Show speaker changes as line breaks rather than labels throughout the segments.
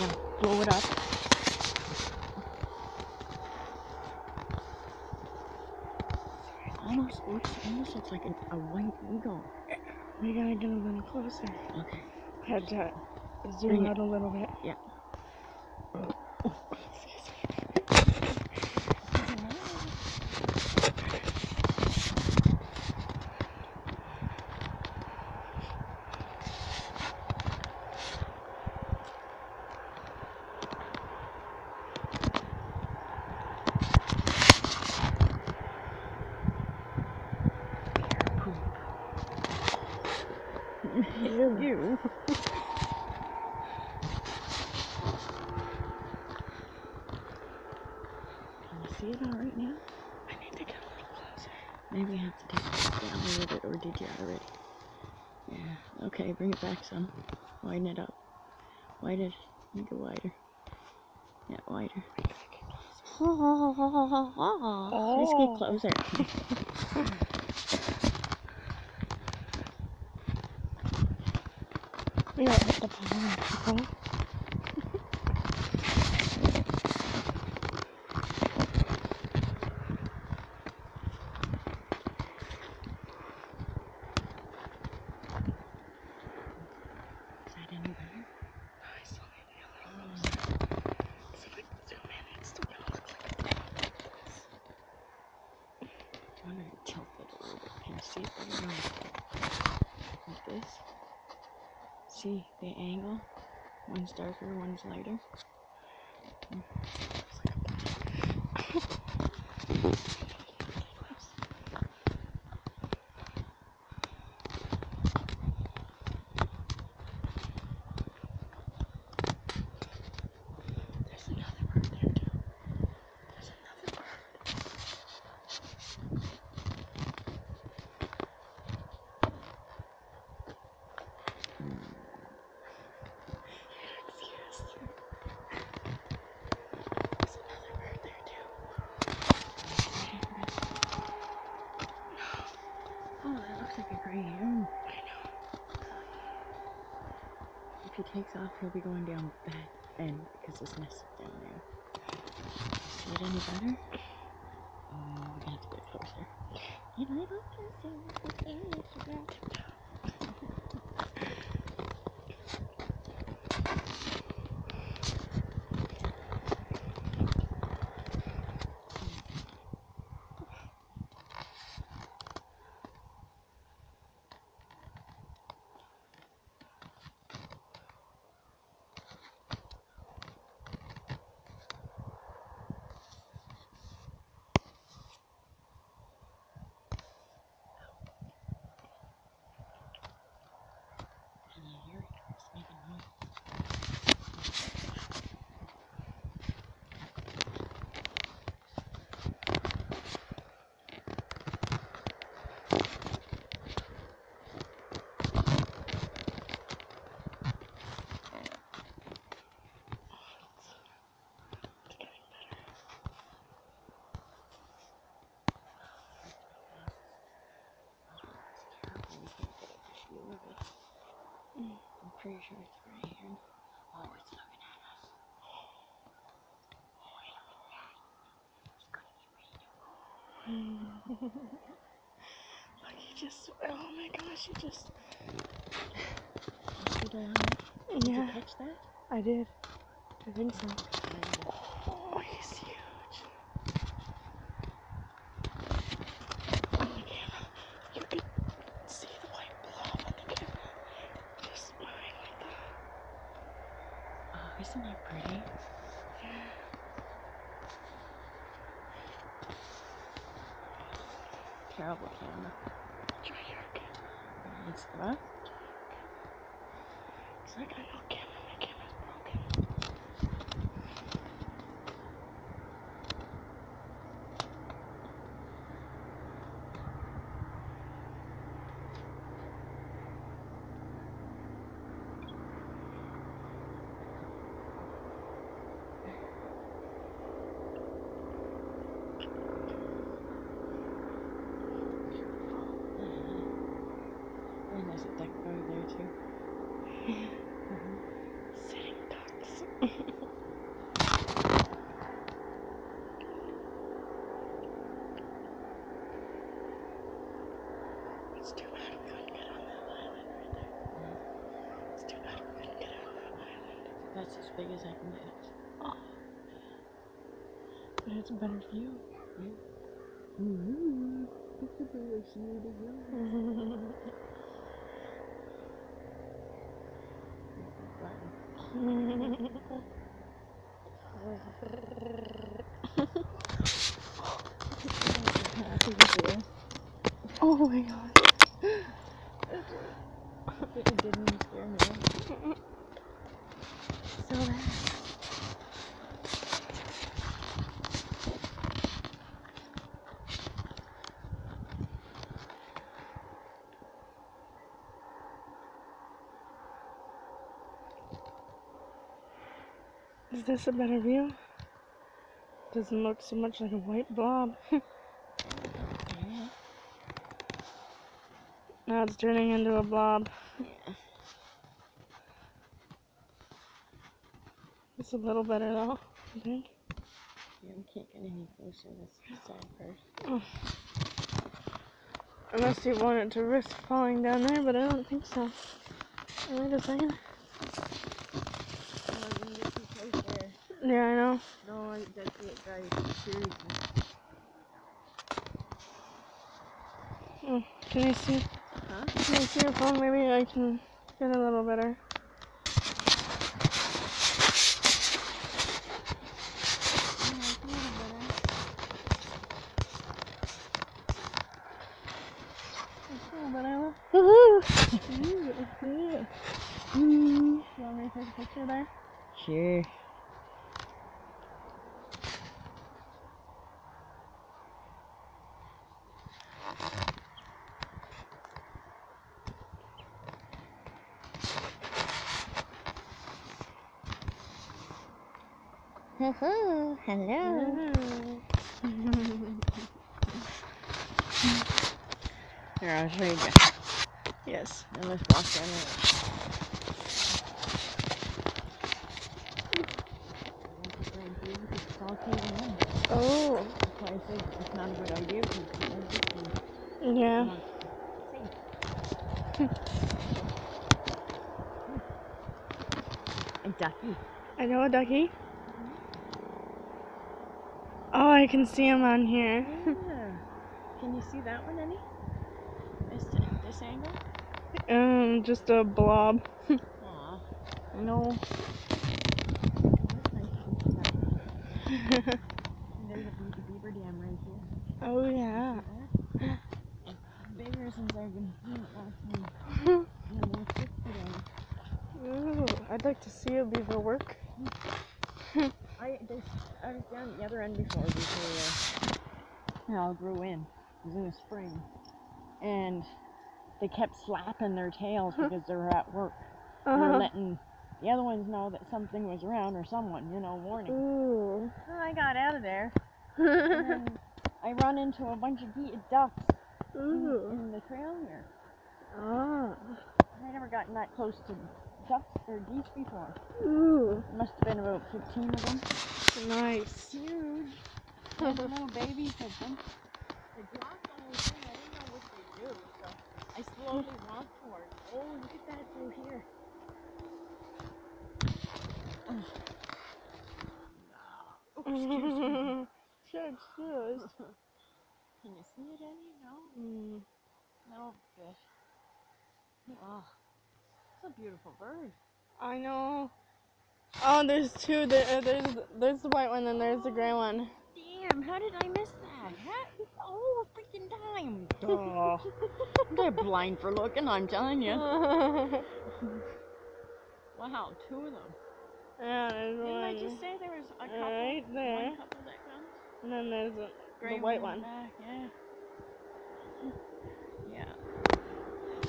Now blow it up. Almost looks, almost looks like an, a white eagle.
We gotta get a little closer.
Okay.
Had to zoom
Bring it.
out a little bit.
Yeah.
Ew.
You. Can you see it all right now?
I need to get a little closer.
Maybe I have to take it down a little bit, or did you already? Yeah. Okay, bring it back some. Widen it up. Widen it. Make it wider. Yeah, wider. Let's get oh. closer.
We gotta hit the pond, people.
Is that any better?
I still need to get a little closer. So if I zoom in, it's still gonna look like a thing.
I'm gonna tilt it a little bit. Can you see it better now? Like this. See the angle? One's darker, one's lighter.
There's another bird there too. There's another bird. Yes, yes. There's another bird there too.
Oh, that looks like a gray heron.
I know.
If he takes off, he'll be going down that end because his nest down there. See it any better? Oh, we're gonna have to get closer. A little closer. Can you hear it? It's making noise.
It's getting better.
I'm pretty sure it's right here. Oh, it's looking at us. Oh, look at that. It's gonna
Look, he just. Oh my gosh, he just.
See the line? Did
Yeah,
you catch that?
I did. I think so. Oh, oh he's huge. Oh, on the camera, you could see the white blob on the camera. Just moving like that.
Oh, isn't that pretty? Terrible camera. It's
like I know camera.
There's a duck over there too.
Sitting ducks. It's too bad we couldn't get on that island right there. It's too bad we couldn't get on that island.
That's as big as I can get it.
But it's a better view.
Mm-hmm. It's a better view to go.
oh my god.
It didn't scare me.
So bad. Is this a better view? Doesn't look so much like a white blob. now it's turning into a blob.
Yeah.
It's a little better though, I think.
Yeah, we can't get any closer. That's the sad part.
Unless you wanted to risk falling down there, but I don't think so. Wait a second.
Oh, we can get too close there.
Yeah, I know.
No, that's it, guys. Seriously.
Oh, can I see?
Huh?
Can I see your phone? Maybe I can get a little better.
Mm-hmm.
You want me to take a picture there?
Sure. Hello. Hello. Here, I'll show you guys.
yes.
And let's walk down there. It's all caving in.
Oh.
That's why I say it's not a good idea because
Yeah.
A ducky.
I know a ducky. I can see him on here.
Yeah. Can you see that one, Annie? This, this angle?
Um, just a blob.
Aw. No. There's a beaver, dam right here.
oh yeah.
Bigger since I've been seeing last time. And then it's just today.
Ooh, I'd like to see a beaver work.
I this I was down the other end before before uh, all grew in. It was in the spring, and they kept slapping their tails because they were at work. They were
Uh-huh.
letting the other ones know that something was around or someone, you know, warning.
Ooh.
So I got out of there, and I run into a bunch of ge- ducks in,
Ooh.
in the trail here.
Ah.
I never gotten that close to ducks or geese before.
Ooh.
Must have been about 15 of them.
Nice.
huge. There's little babies of them. They block the whole thing. I didn't know what they do, so I slowly walked towards. Oh, look at that through here. Oh, excuse me.
Sure, excuse.
Can you see it any? No?
Mm.
No bit. Oh, it's a beautiful bird.
I know. Oh, there's two. There, uh, there's there's the white one and there's the gray one.
Damn, how did I miss that? Oh, freaking time. Duh. They're blind for looking, I'm telling you. Wow, two of them.
yeah, there's
Didn't I just say there was a couple?
Right there.
One couple that comes?
And then there's a,
Gray
the white
in
one.
Back. Yeah.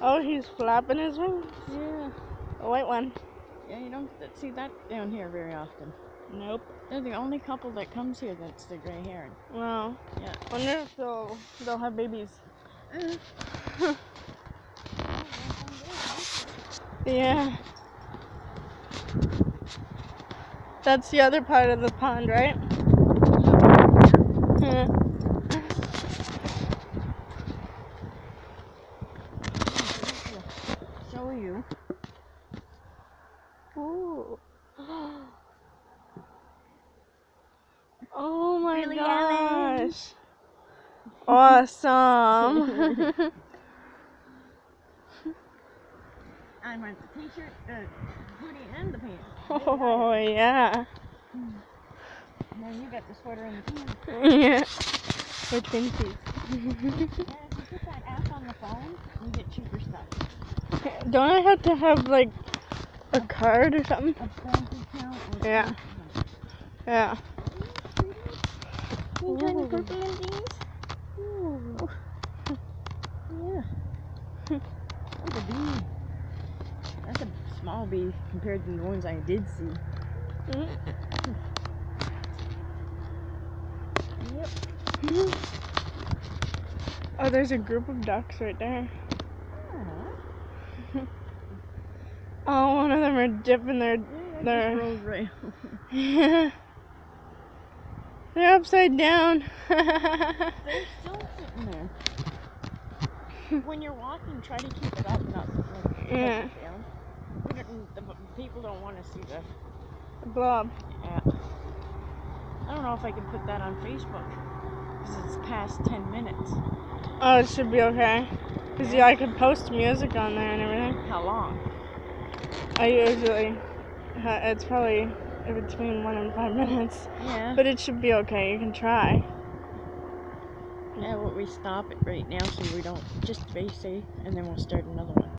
Oh, he's flapping his wings.
Yeah.
The white one.
Yeah, you don't see that down here very often.
Nope.
They're the only couple that comes here that's the gray heron.
Wow.
Yeah.
Wonder if they'll they'll have babies. Uh-huh. Yeah. That's the other part of the pond, right? Yeah.
Show you.
Ooh. Oh my
Really, Ellen?
gosh. Awesome.
I want the t-shirt, the hoodie, and the pants.
oh yeah. Mm.
And then you got the sweater and the pants.
Yeah. We're twinsies.
And if you put that app on the phone, you get cheaper stuff.
Don't I have to have like a card or something?
A bank account. Or
Yeah. Yeah.
You trying to
Ooh.
go pansies? Ooh. Yeah. That's a bee. That's a small bee compared to the ones I did see. Yep.
Oh, there's a group of ducks right there. Oh, one of them are dipping their.
Yeah, that
There.
just rolls right.
They're upside down.
They're still sitting there. when you're walking, try to keep it up, not like
Yeah.
yeah. down. Don't- The people don't want to see the.
Blob.
Yeah. I don't know if I can put that on Facebook because it's past ten minutes.
Oh, it should be okay. Cause yeah, I could post music on there and everything.
How long?
I usually, uh, it's probably between one and five minutes,
Yeah.
but it should be okay. You can try.
Yeah. Well, we stop it right now so we don't just be safe, and then we'll start another one.